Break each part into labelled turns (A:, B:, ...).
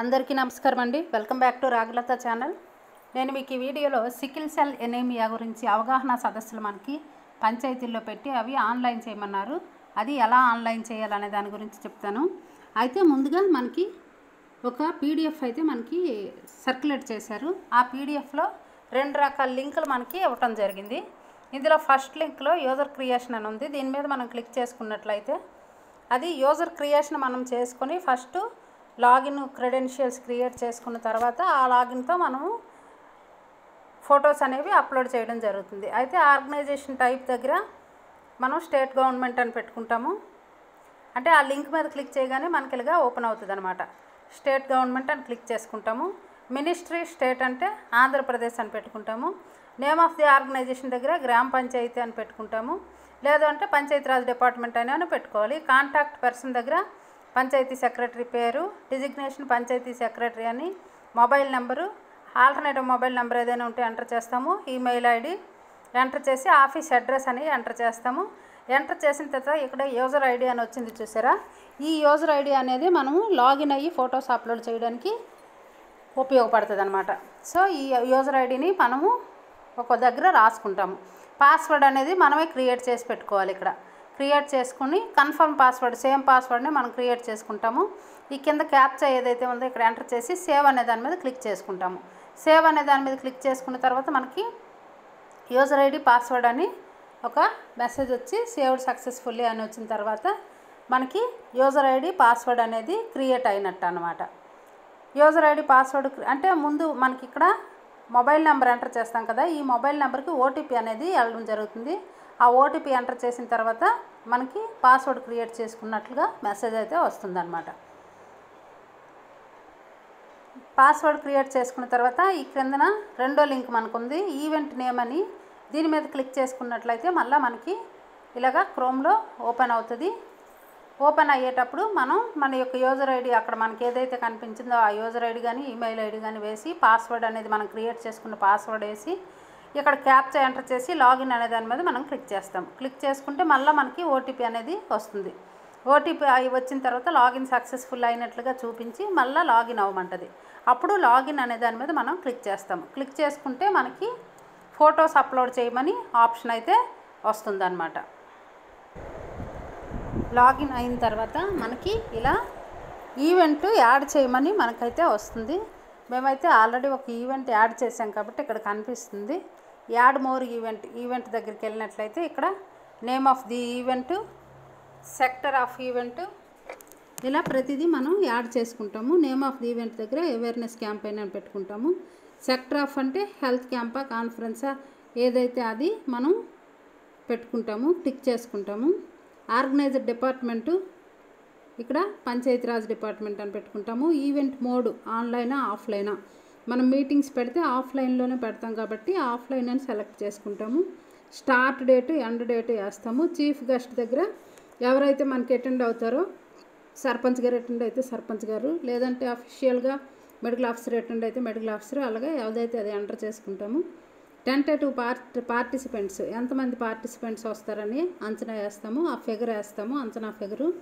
A: అందరికీ నమస్కారం అండి. Welcome back to Ragalatha channel. నేను మీకు ఈ వీడియోలో సికిల్ సెల్ ఎనేమియా గురించి అవగాహన సదస్సులు మనకి పంచాయతీల్లో పెట్టి అవి ఆన్లైన్ చేయమన్నారు. అది ఎలా ఆన్లైన్ చేయాలనే దాని గురించి చెప్తాను. అయితే ముందుగా మనకి ఒక పీడిఎఫ్ అయితే మనకి సర్క్యులేట్ చేశారు. ఆ పీడిఎఫ్లో రెండు రకాల లింకులు మనకి ఇవ్వటం జరిగింది. ఇందులో ఫస్ట్ లింక్లో యూజర్ క్రియేషన్ అని ఉంది. దీని మీద మనం క్లిక్ చేసుకున్నట్లయితే అది యూజర్ క్రియేషన్ మనం చేసుకొని ఫస్ట్ లాగిన్ క్రెడెన్షియల్స్ క్రియేట్ చేసుకున్న తర్వాత ఆ లాగిన్తో మనము ఫొటోస్ అనేవి అప్లోడ్ చేయడం జరుగుతుంది. అయితే ఆర్గనైజేషన్ టైప్ దగ్గర మనం స్టేట్ గవర్నమెంట్ అని పెట్టుకుంటాము. అంటే ఆ లింక్ మీద క్లిక్ చేయగానే మనకి ఇలాగా ఓపెన్ అవుతుంది అనమాట స్టేట్ గవర్నమెంట్ అని క్లిక్ చేసుకుంటాము. మినిస్ట్రీ స్టేట్ అంటే ఆంధ్రప్రదేశ్ అని పెట్టుకుంటాము. నేమ్ ఆఫ్ ది ఆర్గనైజేషన్ దగ్గర గ్రామ పంచాయతీ అని పెట్టుకుంటాము. లేదంటే పంచాయతీరాజ్ డిపార్ట్మెంట్ అని పెట్టుకోవాలి. కాంటాక్ట్ పర్సన్ దగ్గర పంచాయతీ సెక్రటరీ పేరు డిజిగ్నేషన్ పంచాయతీ సెక్రటరీ అని mobile number alternative mobile number ఏదైనా ఉంటే ఎంటర్ చేస్తాము. ఈమెయిల్ ఐడి ఎంటర్ చేసి ఆఫీస్ అడ్రస్ అని ఎంటర్ చేస్తాము. ఎంటర్ చేసిన తర్వాత ఇక్కడ యూజర్ ఐడి అని వచ్చింది చూసారా? ఈ యూజర్ ఐడి అనేది మనము లాగిన్ అయ్యి ఫొటోస్ అప్లోడ్ చేయడానికి ఉపయోగపడుతుంది అనమాట సో ఈ యూజర్ ఐడిని మనము ఒక దగ్గర రాసుకుంటాము. పాస్వర్డ్ అనేది మనమే క్రియేట్ చేసి పెట్టుకోవాలి ఇక్కడ. క్రియేట్ చేసుకుని కన్ఫర్మ్ పాస్వర్డ్ సేమ్ పాస్వర్డ్ని మనం క్రియేట్ చేసుకుంటాము. ఈ కింద క్యాప్చా ఏదైతే ఉందో ఇక్కడ ఎంటర్ చేసి సేవ్ అనే దాని మీద క్లిక్ చేసుకుంటాము. సేవ్ అనే దాని మీద క్లిక్ చేసుకున్న తర్వాత మనకి యూజర్ ఐడి పాస్వర్డ్ అని ఒక మెసేజ్ వచ్చి సేవ్డ్ సక్సెస్ఫుల్లీ అని వచ్చిన తర్వాత మనకి యూజర్ ఐడి పాస్వర్డ్ అనేది క్రియేట్ అయినట్టు అనమాట యూజర్ ఐడి పాస్వర్డ్ అంటే ముందు మనకి ఇక్కడ మొబైల్ నెంబర్ ఎంటర్ చేస్తాం కదా ఈ మొబైల్ నెంబర్కి ఓటీపీ అనేది వెళ్ళడం జరుగుతుంది. ఆ ఓటీపీ ఎంటర్ చేసిన తర్వాత మనకి పాస్వర్డ్ క్రియేట్ చేసుకున్నట్లుగా మెసేజ్ అయితే వస్తుందన్నమాట. పాస్వర్డ్ క్రియేట్ చేసుకున్న తర్వాత ఈ క్రిందన రెండో లింక్ మనకు ఉంది ఈవెంట్ నేమ్ అని. దీని మీద క్లిక్ చేసుకున్నట్లయితే మళ్ళీ మనకి ఇలాగా క్రోమ్లో ఓపెన్ అవుతుంది. ఓపెన్ అయ్యేటప్పుడు మనం మన యొక్క యూజర్ ఐడి అక్కడ మనకి ఏదైతే కనిపించిందో ఆ యూజర్ ఐడి కానీ ఈమెయిల్ ఐడి కానీ వేసి పాస్వర్డ్ అనేది మనం క్రియేట్ చేసుకున్న పాస్వర్డ్ వేసి ఇక్కడ క్యాప్చా ఎంటర్ చేసి లాగిన్ అనే దాని మీద మనం క్లిక్ చేస్తాం. క్లిక్ చేసుకుంటే మళ్ళీ మనకి ఓటీపీ అనేది వస్తుంది. ఓటీపీ అవి వచ్చిన తర్వాత లాగిన్ సక్సెస్ఫుల్ అయినట్లుగా చూపించి మళ్ళీ లాగిన్ అవ్వమంటది. అప్పుడు లాగిన్ అనే దాని మీద మనం క్లిక్ చేస్తాం. క్లిక్ చేసుకుంటే మనకి ఫొటోస్ అప్లోడ్ చేయమని ఆప్షన్ అయితే వస్తుందన్నమాట. లాగిన్ అయిన తర్వాత మనకి ఇలా ఈవెంట్ యాడ్ చేయమని మనకైతే వస్తుంది. మేమైతే ఆల్రెడీ ఒక ఈవెంట్ యాడ్ చేసాం కాబట్టి ఇక్కడ కనిపిస్తుంది. యాడ్ మోర్ ఈవెంట్ ఈవెంట్ దగ్గరికి వెళ్ళినట్లయితే ఇక్కడ name of the event sector of event ఇలా ప్రతిదీ మనం యాడ్ చేసుకుంటాము. నేమ్ ఆఫ్ ది ఈవెంట్ దగ్గర అవేర్నెస్ క్యాంపెయిన్ అని పెట్టుకుంటాము. సెక్టర్ ఆఫ్ అంటే హెల్త్ క్యాంపా కాన్ఫరెన్సా ఏదైతే అది మనం పెట్టుకుంటాము టిక్ చేసుకుంటాము. ఆర్గనైజర్ డిపార్ట్మెంటు ఇక్కడ పంచాయతీరాజ్ డిపార్ట్మెంట్ అని పెట్టుకుంటాము. ఈవెంట్ మోడ్ ఆన్లైనా ఆఫ్లైనా. మనం మీటింగ్స్ పెడితే ఆఫ్లైన్లోనే పెడతాం కాబట్టి ఆఫ్లైన్ అని సెలెక్ట్ చేసుకుంటాము. స్టార్ట్ డేటు ఎండ్ డేటు వేస్తాము. చీఫ్ గెస్ట్ దగ్గర ఎవరైతే మనకి అటెండ్ అవుతారో సర్పంచ్ గారు అటెండ్ అయితే సర్పంచ్ గారు లేదంటే అఫీషియల్గా మెడికల్ ఆఫీసర్ అటెండ్ అయితే మెడికల్ ఆఫీసర్ అలాగే ఏదైతే అది ఎంటర్ చేసుకుంటాము. టెంటేటివ్ పార్ట్ పార్టిసిపెంట్స్ ఎంతమంది పార్టిసిపెంట్స్ వస్తారని అంచనా వేస్తాము. ఆ ఫిగర్ వేస్తాము అంచనా ఫిగరు.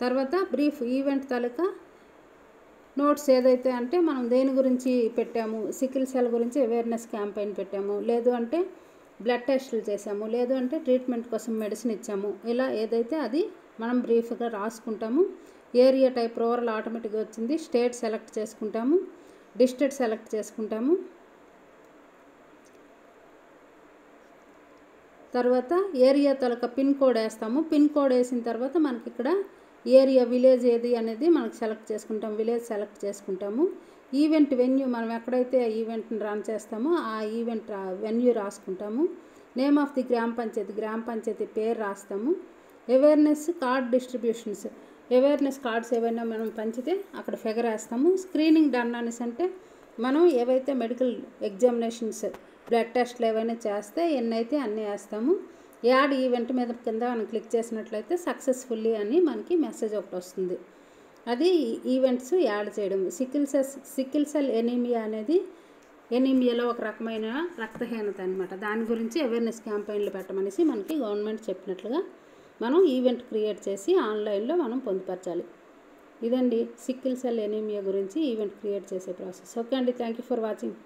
A: తర్వాత బ్రీఫ్ ఈవెంట్ తాలూకా నోట్స్ ఏదైతే అంటే మనం దేని గురించి పెట్టాము సికిల్ సెల్ గురించి అవేర్నెస్ క్యాంపెయిన్ పెట్టాము. లేదు అంటే బ్లడ్ టెస్టులు చేసాము లేదు అంటే ట్రీట్మెంట్ కోసం మెడిసిన్ ఇచ్చాము. ఇలా ఏదైతే అది మనం బ్రీఫ్గా రాసుకుంటాము. ఏరియా టైప్ రూరల్ ఆటోమేటిక్గా వచ్చింది. స్టేట్ సెలెక్ట్ చేసుకుంటాము. డిస్ట్రిక్ట్ సెలెక్ట్ చేసుకుంటాము. తర్వాత ఏరియా తలక పిన్ కోడ్ వేస్తాము. పిన్ కోడ్ వేసిన తర్వాత మనకి ఇక్కడ ఏరియా విలేజ్ ఏది అనేది మనకు సెలెక్ట్ చేసుకుంటాం. విలేజ్ సెలెక్ట్ చేసుకుంటాము. ఈవెంట్ వెన్యూ మనం ఎక్కడైతే ఈవెంట్ని రన్ చేస్తామో ఆ event venue రాసుకుంటాము. Name of the gram panchayat gram panchayat పేరు రాస్తాము. Awareness card distributions awareness cards ఏవైనా మనం పంచితే అక్కడ ఫిగర్ వేస్తాము. స్క్రీనింగ్ డన్ అనేసి అంటే మనం ఏవైతే మెడికల్ ఎగ్జామినేషన్స్ బ్లడ్ టెస్ట్లు ఏవైనా చేస్తే ఎన్నైతే అన్నీ వేస్తాము. యాడ్ ఈవెంట్ మీద కింద మనం క్లిక్ చేసినట్లయితే సక్సెస్ఫుల్లీ అని మనకి మెసేజ్ ఒకటి వస్తుంది. అది ఈవెంట్స్ యాడ్ చేయడం. Sickle cell sickle cell anaemia అనేది ఎనీమియాలో ఒక రకమైన రక్తహీనత అనమాట దాని గురించి అవేర్నెస్ క్యాంపెయిన్లు పెట్టమనేసి మనకి గవర్నమెంట్ చెప్పినట్లుగా మనం ఈవెంట్ క్రియేట్ చేసి ఆన్లైన్లో మనం పొందుపరచాలి. ఇదండి సిక్కిల్ సెల్ ఎనీమియా గురించి ఈవెంట్ క్రియేట్ చేసే ప్రాసెస్. ఓకే అండి. Thank you for watching.